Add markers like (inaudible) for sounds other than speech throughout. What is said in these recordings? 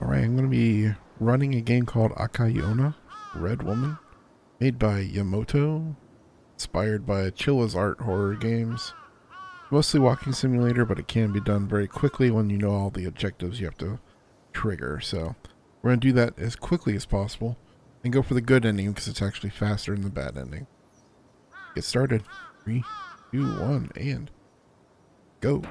Alright, I'm going to be running a game called Akai Onna, Red Woman, made by Yamoto, inspired by Chilla's art horror games. Mostly walking simulator, but it can be done very quickly when you know all the objectives you have to trigger. So we're going to do that as quickly as possible and go for the good ending because it's actually faster than the bad ending. Get started. Three, two, one, and go.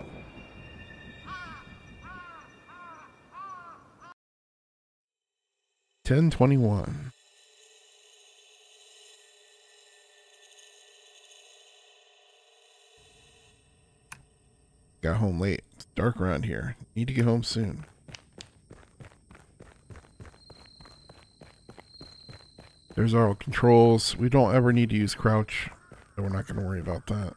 Ten twenty one. Got home late. It's dark around here. Need to get home soon. There's our controls. We don't ever need to use crouch, so we're not going to worry about that.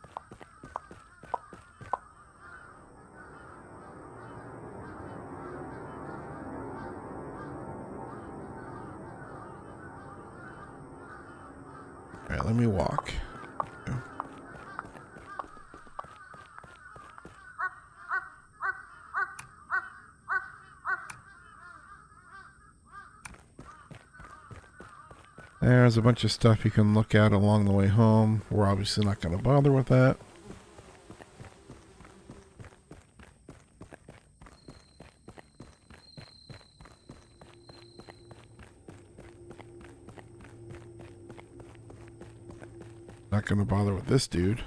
Alright, let me walk. There's a bunch of stuff you can look at along the way home. We're obviously not going to bother with that. Not going to bother with this dude.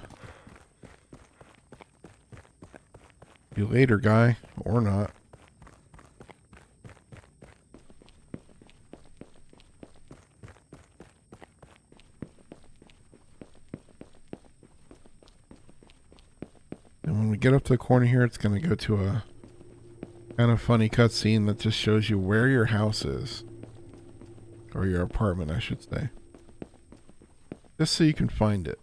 You later, guy. Or not. Get up to the corner here, it's going to go to a kind of funny cutscene that just shows you where your house is. Or your apartment, I should say. Just so you can find it.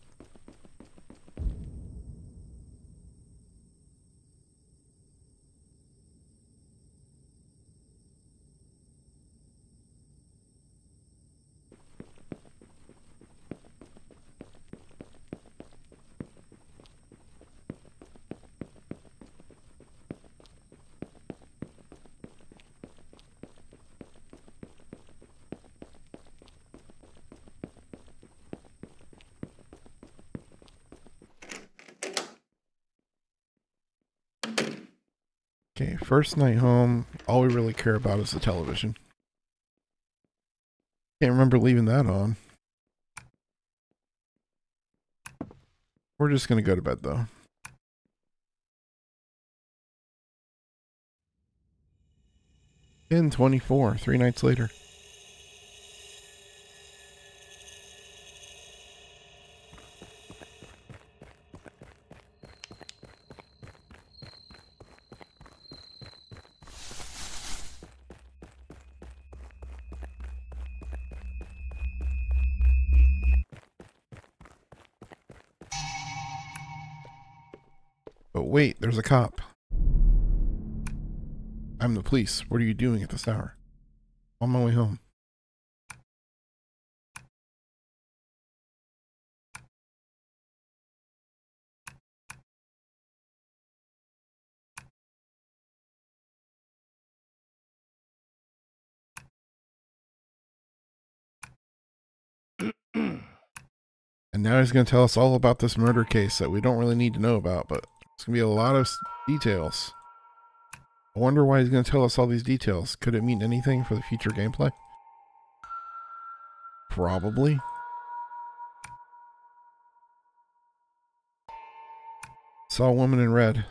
Okay, first night home. All we really care about is the television. Can't remember leaving that on. We're just gonna go to bed though. In 24, Three nights later. But wait, there's a cop. I'm the police. What are you doing at this hour? On my way home. (clears throat) And now he's going to tell us all about this murder case that we don't really need to know about, but it's going to be a lot of details. I wonder why he's going to tell us all these details. Could it mean anything for the future gameplay? Probably. Saw a woman in red.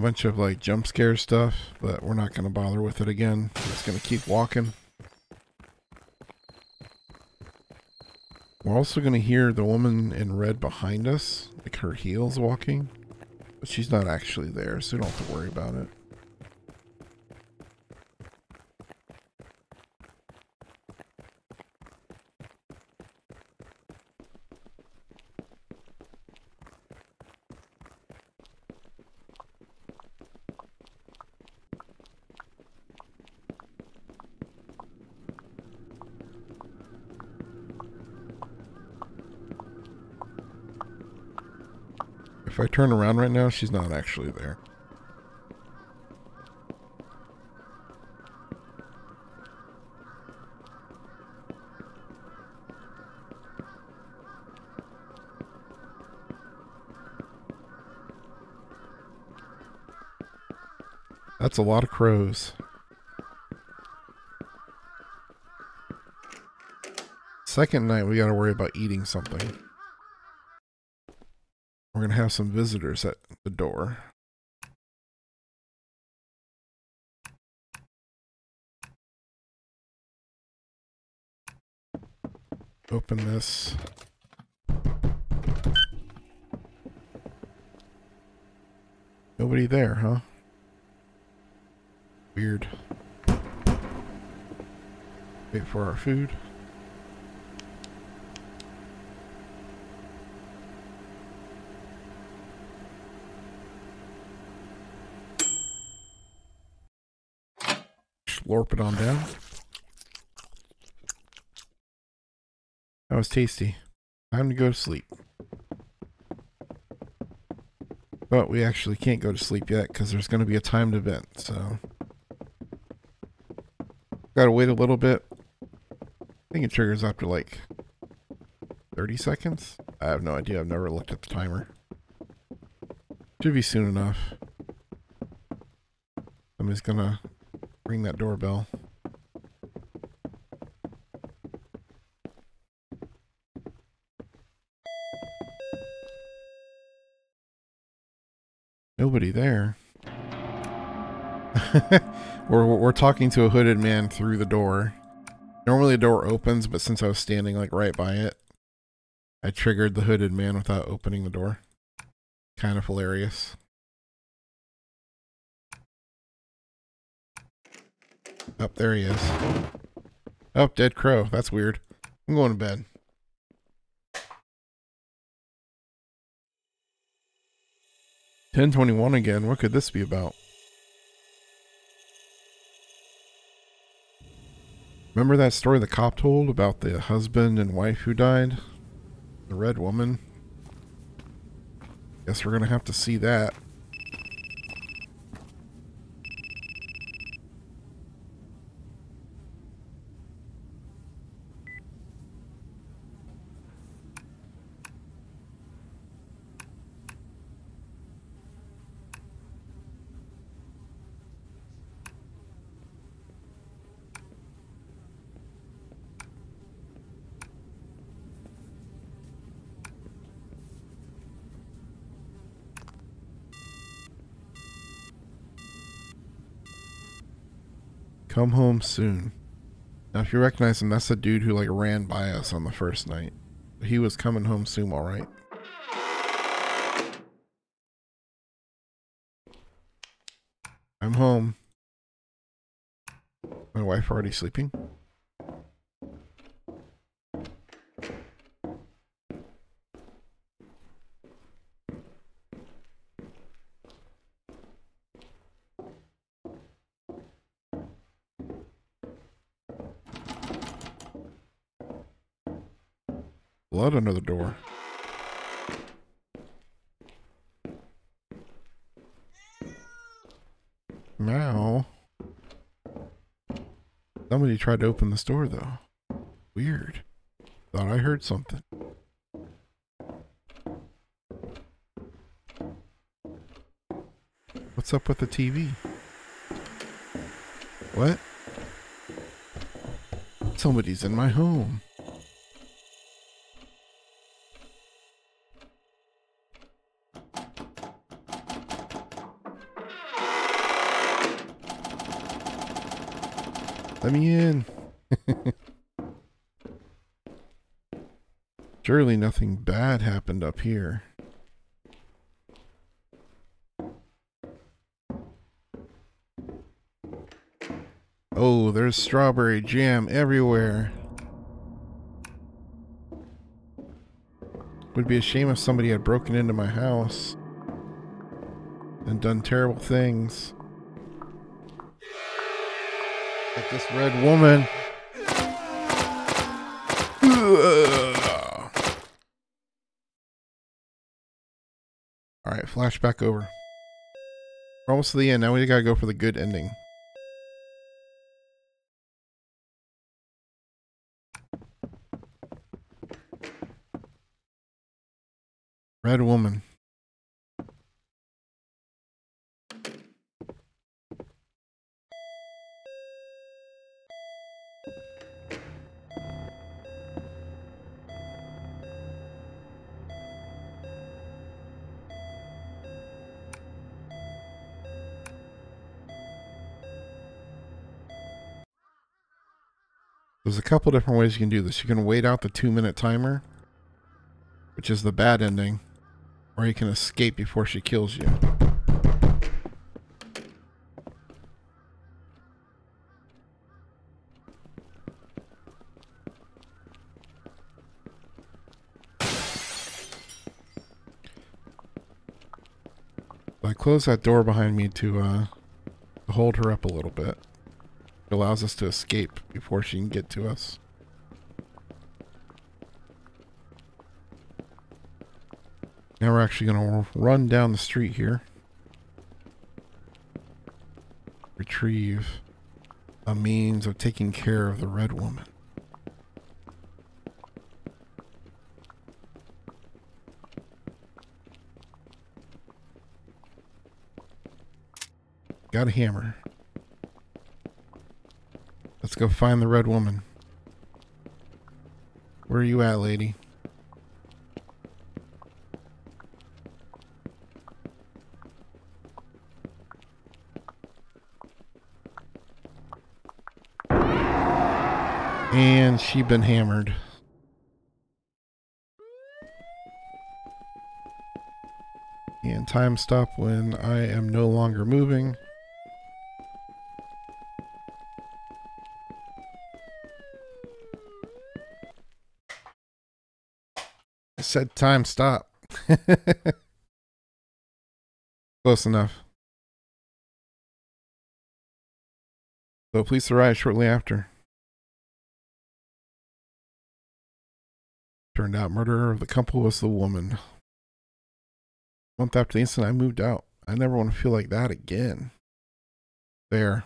A bunch of like jump scare stuff, but we're not gonna bother with it again. We're just gonna keep walking. We're also gonna hear the woman in red behind us, like her heels walking. But she's not actually there, so we don't have to worry about it. If I turn around right now, she's not actually there. That's a lot of crows. Second night, we got to worry about eating something. We're going to have some visitors at the door. Open this. Nobody there, huh? Weird. Wait for our food. Slurp it on down. That was tasty. Time to go to sleep. But we actually can't go to sleep yet because there's going to be a timed event, so... Gotta wait a little bit. I think it triggers after like 30 seconds. I have no idea. I've never looked at the timer. Should be soon enough. I'm just gonna ring that doorbell. Nobody there. (laughs) we're, we're talking to a hooded man through the door. Normally the door opens, but since I was standing like right by it, I triggered the hooded man without opening the door. Kind of hilarious. Up oh, there he is. Oh, dead crow. That's weird. I'm going to bed. Ten twenty one again. What could this be about? Remember that story the cop told about the husband and wife who died? The red woman? Guess we're gonna have to see that. Come home soon. Now, if you recognize him, that's the dude who like ran by us on the first night. He was coming home soon, all right. I'm home. My wife already sleeping? Blood under the door. Now, somebody tried to open this door though. Weird. Thought I heard something. What's up with the TV? What? Somebody's in my home. Let me in. Surely nothing bad happened up here. Oh, there's strawberry jam everywhere. Would be a shame if somebody had broken into my house and done terrible things. Like this red woman. Alright, flashback over. We're almost to the end. Now we gotta go for the good ending. Red woman. There's a couple different ways you can do this. You can wait out the two minute timer, which is the bad ending, or you can escape before she kills you. I close that door behind me to uh, hold her up a little bit. It allows us to escape before she can get to us. Now we're actually going to run down the street here. Retrieve a means of taking care of the red woman. Got a hammer. Go find the red woman. Where are you at, lady? And she been hammered. And time stop when I am no longer moving. Said time stop. (laughs) Close enough. So police arrived shortly after. Turned out murderer of the couple was the woman. A month after the incident, I moved out. I never want to feel like that again. There.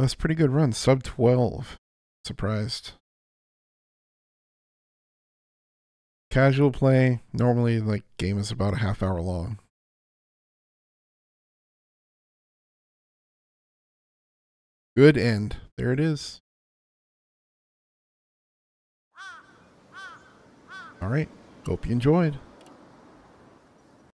That's pretty good run. Sub 12. Surprised. Casual play. Normally, like, game is about a half hour long. Good end. There it is. All right. Hope you enjoyed.